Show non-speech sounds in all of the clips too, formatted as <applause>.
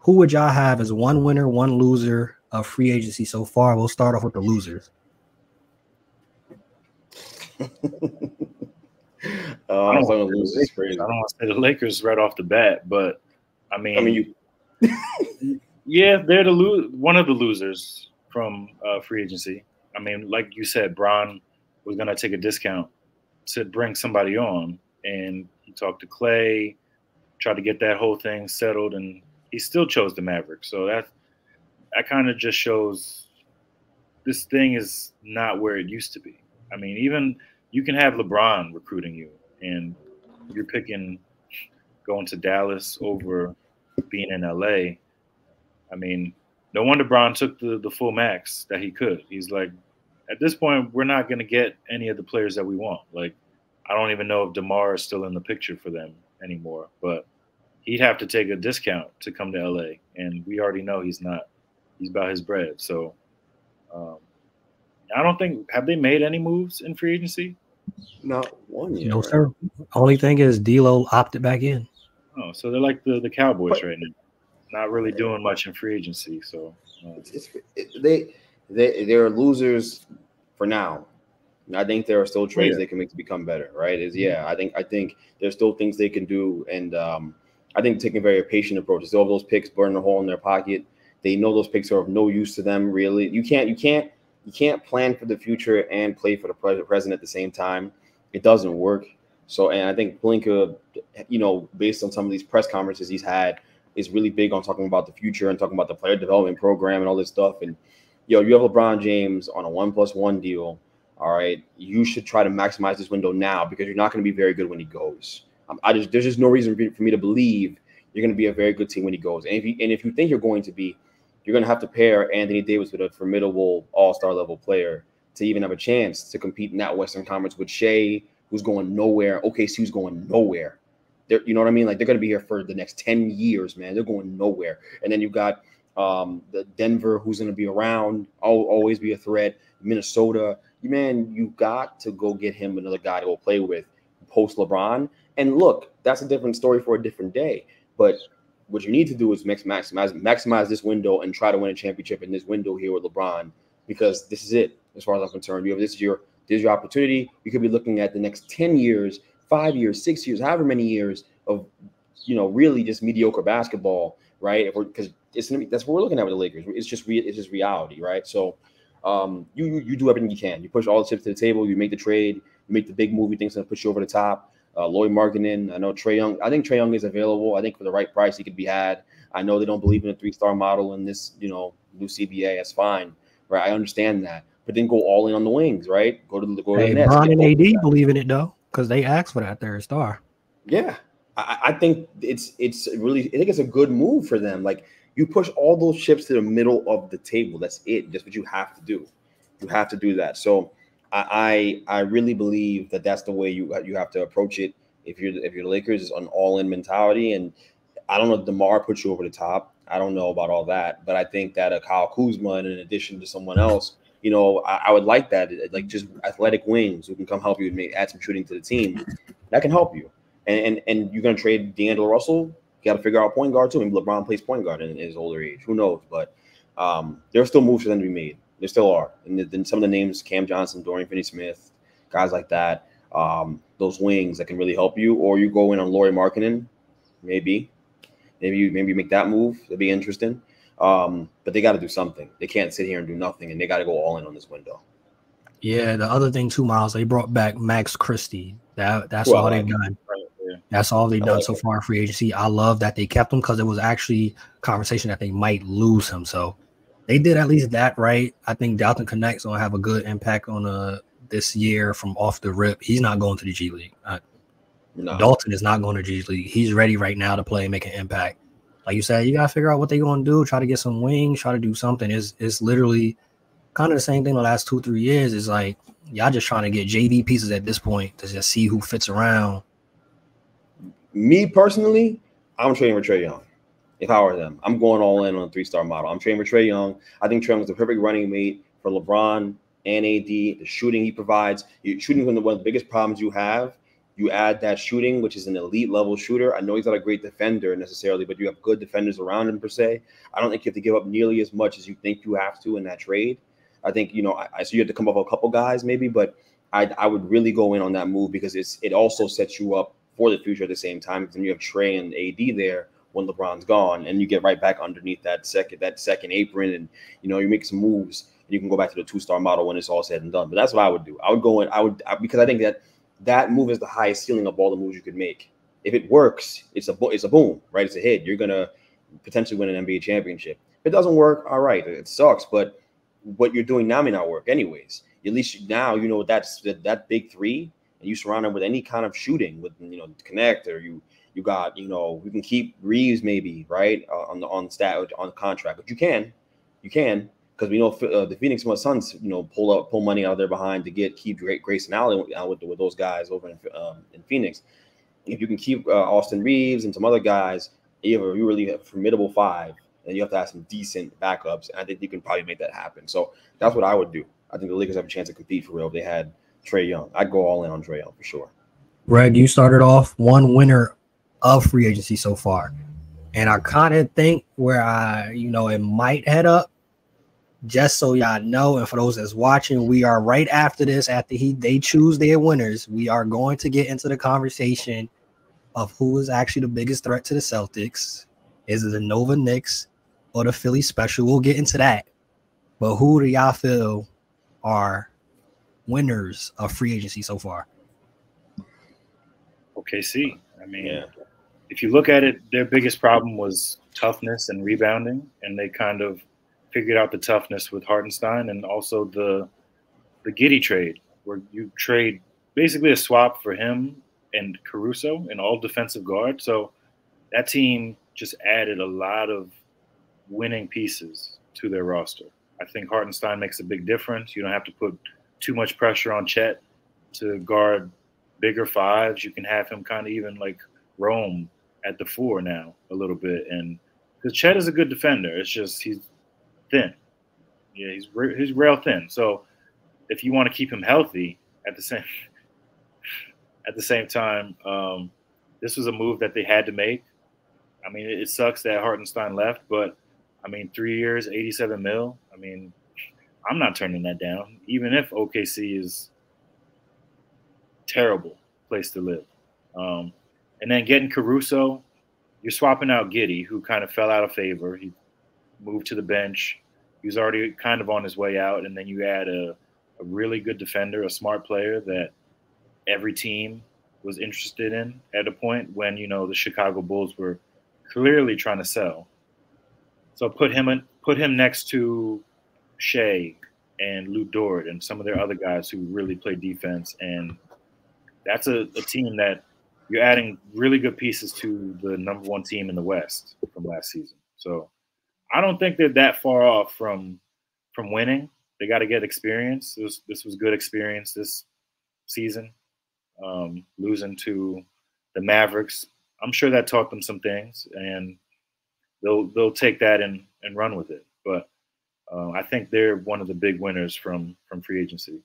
who would y'all have as one winner, one loser of free agency so far? We'll start off with the losers. uh, <laughs> I don't want to lose this I don't want to say the Lakers right off the bat, but I mean, I mean, you. <laughs> yeah, they're the lo- one of the losers from uh, free agency. I mean, like you said, Bron was going to take a discount to bring somebody on, and he talked to Clay, tried to get that whole thing settled, and he still chose the Mavericks. So that that kind of just shows this thing is not where it used to be. I mean, even you can have LeBron recruiting you, and you're picking going to Dallas over being in LA. I mean, no wonder Bron took the, the full max that he could. He's like, at this point, we're not going to get any of the players that we want. Like, I don't even know if DeMar is still in the picture for them anymore, but he'd have to take a discount to come to LA. And we already know he's not, he's about his bread. So, um, I don't think, have they made any moves in free agency? Not one yet. No, right? sir. Only thing is D'Lo opted back in. Oh, so they're like the, the Cowboys but, right now not really doing much in free agency. So uh, it's, it's, it, they they they're losers for now. I think there are still trades yeah. they can make to become better. Right? Is yeah. I think I think there's still things they can do, and um, I think taking a very patient approach. Still have those picks burning a hole in their pocket. They know those picks are of no use to them. Really, you can't you can't you can't plan for the future and play for the present at the same time. It doesn't work. So, and I think Pelinka, you know, based on some of these press conferences he's had, is really big on talking about the future and talking about the player development program and all this stuff. And yo, you have LeBron James on a one plus one deal. All right, you should try to maximize this window now because you're not going to be very good when he goes. Um, I just there's just no reason for me to believe you're going to be a very good team when he goes. And if you and if you think you're going to be, you're going to have to pair Anthony Davis with a formidable All Star level player to even have a chance to compete in that Western Conference with Shai, who's going nowhere. OKC, who's going nowhere. They're, you know what I mean? Like they're going to be here for the next 10 years, man. They're going nowhere. And then you've got um, the Denver, who's going to be around, always be a threat. Minnesota, man, you got to go get him another guy to go play with post LeBron. And look, that's a different story for a different day. But what you need to do is maximize maximize this window and try to win a championship in this window here with LeBron because this is it as far as I'm concerned. You have this is your this is your opportunity. You could be looking at the next 10 years five years, six years, however many years of, you know, really just mediocre basketball, right? Because it's that's what we're looking at with the Lakers. It's just re, it's just reality, right? So, um, you, you do everything you can. You push all the chips to the table. You make the trade. You make the big move. You think's gonna push you over the top. Uh, Lauri Markkanen. I know Trae Young. I think Trae Young is available. I think for the right price, he could be had. I know they don't believe in a three star model in this, you know, new CBA. That's fine, right? I understand that, but then go all in on the wings, right? Go to the go hey, to the Nets. Bron and AD believe in it though because they asked for that third star. Yeah, I, I, think it's it's really I think it's a good move for them. Like you push all those chips to the middle of the table. That's it. That's what you have to do. You have to do that. So I I, really believe that that's the way you you have to approach it. If you're if you're the Lakers, is an all in mentality. And I don't know if Demar puts you over the top. I don't know about all that, but I think that a Kyle Kuzma, in addition to someone else, you know, I, I, would like that, like just athletic wings who can come help you and add some shooting to the team. That can help you. And and, and you're gonna trade D'Angelo Russell. You got to figure out point guard too. Maybe LeBron plays point guard in, in his older age. Who knows? But um, there are still moves for them to be made. There still are. And then some of the names: Cam Johnson, Dorian Finney-Smith, guys like that. Um, those wings that can really help you. Or you go in on Lauri Markkanen, maybe. Maybe you maybe make that move. That'd be interesting. Um, but they got to do something. They can't sit here and do nothing, and they got to go all in on this window. Yeah, the other thing too, Miles, they brought back Max Christie. That that's well, all they've done. That's all they've done like so far in free agency. I love that they kept him because it was actually conversation that they might lose him. So they did at least that right. I think Dalton Knecht's gonna have a good impact on uh this year from off the rip. He's not going to the G League. Uh, no. Dalton is not going to G League. He's ready right now to play and make an impact like you said, you gotta figure out what they're gonna do. Try to get some wings. Try to do something. Is it's literally kind of the same thing the last two three years. Is like y'all just trying to get JV pieces at this point to just see who fits around. Me personally, I'm trading for Trae Young. If I were them, I'm going all in on a three star model. I'm trading for Trae Young. I think Trae Young is the perfect running mate for LeBron and AD. The shooting he provides—you shooting from the one of the biggest problems you have You add that shooting, which is an elite level shooter. I know he's not a great defender necessarily, but you have good defenders around him per se. I don't think you have to give up nearly as much as you think you have to in that trade. I think you know I, I so you have to come up with a couple guys maybe, but I I would really go in on that move because it's it also sets you up for the future at the same time. Then you have Trey and AD there when LeBron's gone, and you get right back underneath that second that second apron, and you know you make some moves. And you can go back to the two star model when it's all said and done. But that's what I would do. I would go in. I would because I think that that move is the highest ceiling of all the moves you could make. If it works, it's a it's a boom, right? It's a hit. You're gonna potentially win an NBA championship. If it doesn't work, all right, it sucks. But what you're doing now may not work, anyways. At least now you know that's that, that big three, and you surround them with any kind of shooting with you know Knecht or you you got you know we can keep Reaves maybe right uh, on the on stat on the contract, but you can, you can because we know uh, the Phoenix Suns, you know, pull up, pull money out of their behind to get keep great Grayson Allen out with, with those guys over in, um, in Phoenix. If you can keep uh, Austin Reaves and some other guys, you have a really formidable five, and you have to have some decent backups. And I think you can probably make that happen. So that's what I would do. I think the Lakers have a chance to compete for real if they had Trae Young. I'd go all in on Trae Young for sure. Greg, you started off one winner of free agency so far. And I kind of think where I, you know, it might head up just so y'all know, and for those that's watching, we are right after this. After he they choose their winners, we are going to get into the conversation of who is actually the biggest threat to the Celtics. Is it the Nova Knicks or the Philly Special? We'll get into that. But who do y'all feel are winners of free agency so far? OKC. I mean, yeah. If you look at it, their biggest problem was toughness and rebounding, and they kind of figured out the toughness with Hartenstein and also the the Giddey trade, where you trade basically a swap for him and Caruso and all defensive guard. So that team just added a lot of winning pieces to their roster. I think Hartenstein makes a big difference. You don't have to put too much pressure on Chet to guard bigger fives. You can have him kind of even like roam at the four now a little bit. And because Chet is a good defender, it's just he's thin. Yeah, he's he's real thin. So if you want to keep him healthy at the <laughs> same at the same time, um, this was a move that they had to make. I mean, it, it sucks that Hartenstein left, but I mean, three years, eighty-seven mil. I mean, I'm not turning that down, even if OKC is terrible place to live. Um, and then getting Caruso, you're swapping out Giddey, who kind of fell out of favor. He moved to the bench. He was already kind of on his way out, and then you add a, a really good defender, a smart player that every team was interested in at a point when you know the Chicago Bulls were clearly trying to sell. So put him in, put him next to Shai and Lu Dort and some of their other guys who really play defense, and that's a, a team that you're adding really good pieces to the number one team in the West from last season. So I don't think they're that far off from from winning. They got to get experience. This this was good experience this season. Um, losing to the Mavericks, I'm sure that taught them some things, and they'll they'll take that and and run with it. But uh, I think they're one of the big winners from from free agency.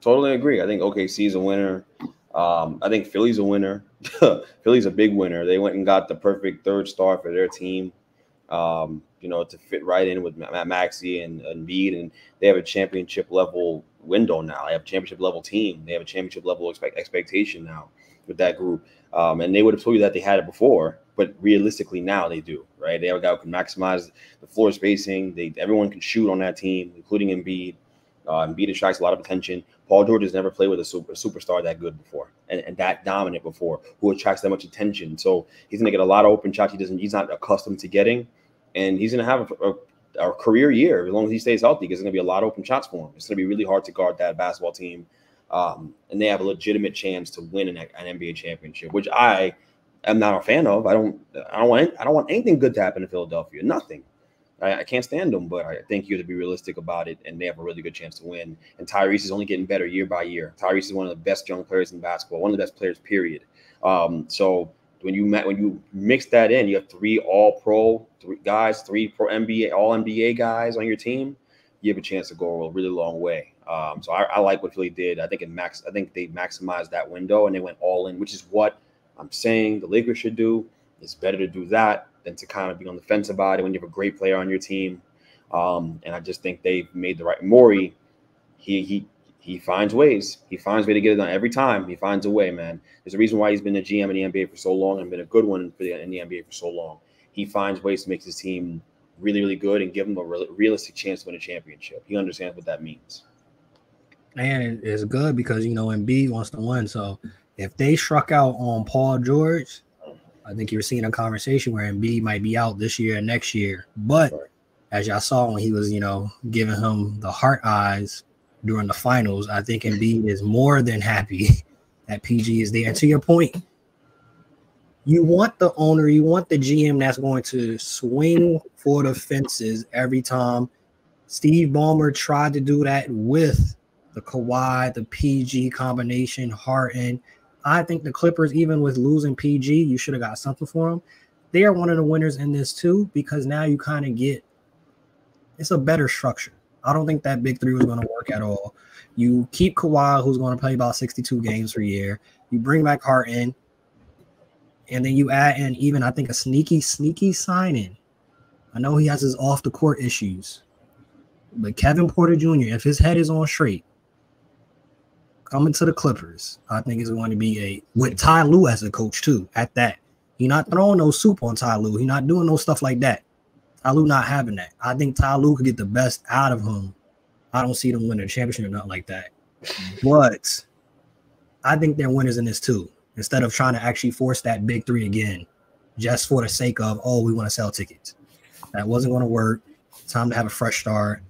Totally agree. I think OKC is a winner. Um, I think Philly's a winner. <laughs> Philly's a big winner. They went and got the perfect third star for their team. Um, you know, to fit right in with Matt Maxey and, and and they have a championship level window now. They have a championship level team. They have a championship level expect, expectation now with that group. Um, and they would have told you that they had it before, but realistically now they do, right? They have a guy who can maximize the floor spacing. They everyone can shoot on that team, including Embiid. Uh, Embiid attracts a lot of attention. Paul George has never played with a super superstar that good before and, and that dominant before, who attracts that much attention. So he's gonna get a lot of open shots he doesn't he's not accustomed to getting, and he's gonna have a, a, a career year as long as he stays healthy. Because there's gonna be a lot of open shots for him. It's gonna be really hard to guard that basketball team, um, and they have a legitimate chance to win an, an NBA championship, which I am not a fan of. I don't I don't want I don't want anything good to happen in Philadelphia. Nothing. I, I, can't stand them, but I think you have to be realistic about it, and they have a really good chance to win. And Tyrese is only getting better year by year. Tyrese is one of the best young players in basketball, one of the best players, period. Um, so when you met, when you mix that in, you have three All Pro three guys, three Pro NBA, All NBA guys on your team. You have a chance to go a really long way. Um, so I, I, like what Philly did. I think it max. I think they maximized that window and they went all in, which is what I'm saying the Lakers should do. It's better to do that than to kind of be on the fence about it when you have a great player on your team. Um, and I just think they've made the right. Morey, he he he finds ways. He finds a way to get it done every time. He finds a way, man. There's a reason why he's been a GM in the NBA for so long and been a good one for the, in the NBA for so long. He finds ways to make his team really, really good and give him a realistic chance to win a championship. He understands what that means. And it's good because you know Embiid wants to win. So if they struck out on Paul George, I think you're seeing a conversation where Embiid might be out this year and next year. But as y'all saw when he was, you know, giving him the heart eyes during the finals, I think Embiid is more than happy <laughs> that PG is there. And to your point, you want the owner, you want the GM that's going to swing for the fences every time. Steve Ballmer tried to do that with the Kawhi, the PG combination, Harden. I think the Clippers, even with losing PG, you should have got something for them. They are one of the winners in this too, because now you kind of get it's a better structure. I don't think that big three was going to work at all. You keep Kawhi, who's going to play about 62 games per year. You bring back Harden, and then you add in even I think a sneaky, sneaky signing. I know he has his off the court issues, but Kevin Porter Jr. If his head is on straight, coming to the Clippers, I think is going to be a with Ty Lue as a coach too. At that, he not throwing no soup on Ty Lue. He not doing no stuff like that. Ty Lue not having that. I think Ty Lue could get the best out of him. I don't see them winning a championship or nothing like that. But I think they're winners in this too. Instead of trying to actually force that big three again, just for the sake of oh, we want to sell tickets. That wasn't going to work. Time to have a fresh start.